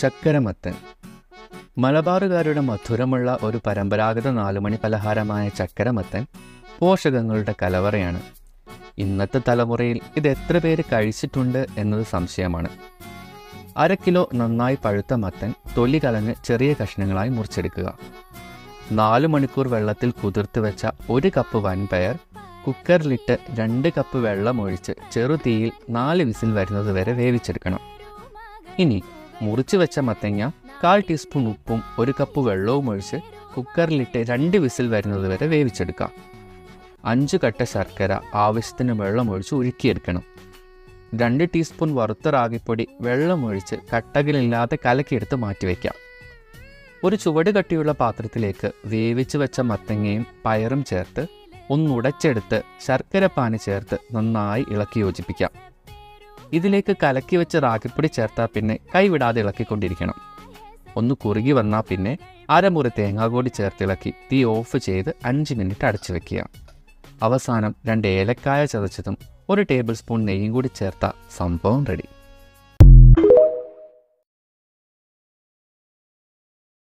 ചക്കരമത്തൻ. മലബാറുകാരുടെ മധുരമുള്ള ഒരു പരമ്പരാഗത നാലുമണി പലഹാരമായ ചക്കരമത്തൻ പോഷകങ്ങളുടെ കലവറയാണ്. ഇന്നത്തെ തലമുറയിൽ ഇത് എത്ര പേര് കഴിച്ചിട്ടുണ്ട് എന്നത് സംശയമാണ്. അര കിലോ നന്നായി പഴുത്ത മത്തൻ തൊലി കലഞ്ഞ് ചെറിയ കഷ്ണങ്ങളായി മുറിച്ചെടുക്കുക. നാല് മണിക്കൂർ വെള്ളത്തിൽ കുതിർത്ത് വെച്ച ഒരു കപ്പ് വൻപയർ കുക്കറിലിട്ട് രണ്ട് കപ്പ് വെള്ളം ഒഴിച്ച് ചെറുതീയിൽ നാല് വിസിൽ വരുന്നത് വരെ വേവിച്ചെടുക്കണം. ഇനി മുറിച്ച് വെച്ച മത്തങ്ങ കാൽ ടീസ്പൂൺ ഉപ്പും ഒരു കപ്പ് വെള്ളവും ഒഴിച്ച് കുക്കറിലിട്ട് രണ്ട് വിസിൽ വരുന്നത് വരെ വേവിച്ചെടുക്കാം. അഞ്ച് കട്ട ശർക്കര ആവശ്യത്തിന് വെള്ളം ഒഴിച്ച് ഉരുക്കിയെടുക്കണം. രണ്ട് ടീസ്പൂൺ വറുത്ത റാഗിപ്പൊടി വെള്ളമൊഴിച്ച് കട്ടകളില്ലാതെ കലക്കിയെടുത്ത് മാറ്റിവെക്കാം. ഒരു ചുവട് കട്ടിയുള്ള പാത്രത്തിലേക്ക് വേവിച്ച് വെച്ച മത്തങ്ങയും പയറും ചേർത്ത് ഒന്നുടച്ചെടുത്ത് ശർക്കര പാനി ചേർത്ത് നന്നായി ഇളക്കി യോജിപ്പിക്കാം. ഇതിലേക്ക് കലക്കി വെച്ച റാഗിപ്പൊടി ചേർത്താൽ പിന്നെ കൈവിടാതെ ഇളക്കിക്കൊണ്ടിരിക്കണം. ഒന്ന് കുറുകി വന്നാൽ പിന്നെ അരമുറി തേങ്ങാകൂടി ചേർത്തിളക്കി തീ ഓഫ് ചെയ്ത് അഞ്ച് മിനിറ്റ് അടച്ചു വെക്കുക. അവസാനം രണ്ട് ഏലക്കായ ചതച്ചതും ഒരു ടേബിൾ സ്പൂൺ നെയ്യും കൂടി ചേർത്ത സംഭവം റെഡി.